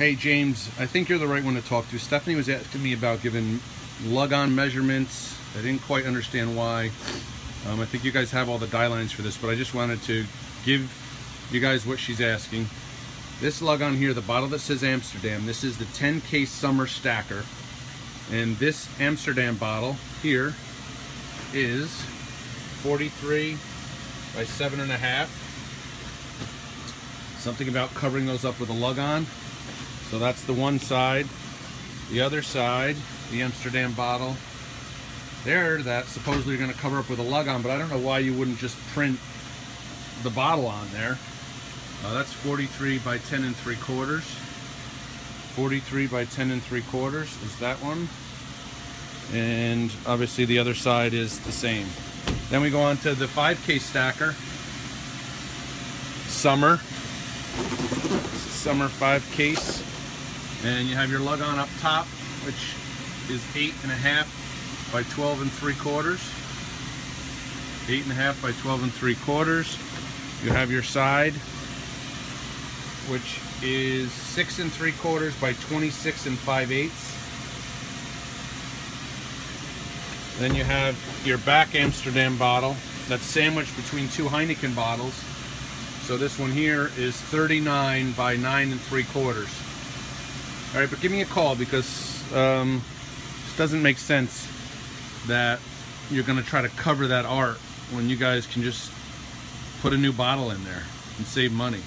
Hey James, I think you're the right one to talk to. Stephanie was asking me about giving lug-on measurements. I didn't quite understand why. Um, I think you guys have all the die lines for this, but I just wanted to give you guys what she's asking. This lug-on here, the bottle that says Amsterdam, this is the 10 case summer stacker. And this Amsterdam bottle here is 43 by seven and a half. Something about covering those up with a lug-on. So that's the one side. The other side, the Amsterdam bottle, there that supposedly you're going to cover up with a lug on, but I don't know why you wouldn't just print the bottle on there. Uh, that's 43 by 10 and 3 quarters. 43 by 10 and 3 quarters is that one. And obviously the other side is the same. Then we go on to the 5K stacker. Summer. Summer 5 case and you have your lug on up top which is eight and a half by 12 and three quarters. Eight and a half by 12 and three quarters. You have your side which is six and three quarters by 26 and five eighths. Then you have your back Amsterdam bottle. That's sandwiched between two Heineken bottles. So this one here is 39 by 9 and 3 quarters all right, but give me a call because um, it doesn't make sense that you're going to try to cover that art when you guys can just put a new bottle in there and save money.